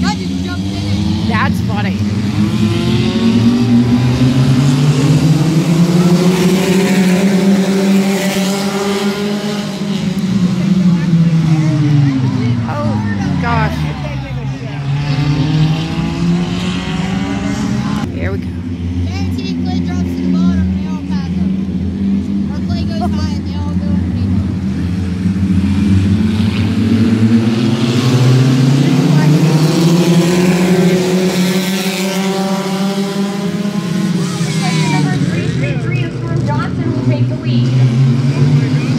just jumped in it. That's funny. Oh gosh. Here we go. take the lead.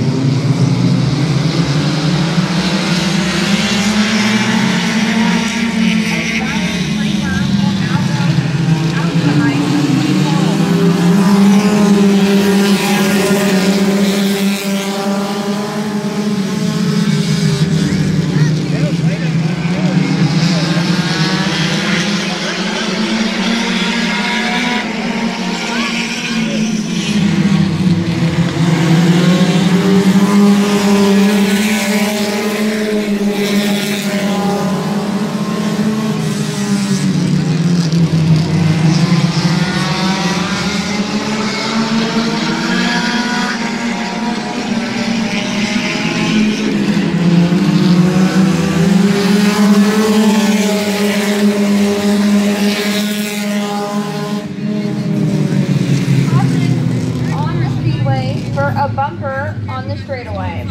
a bumper on the straightaway.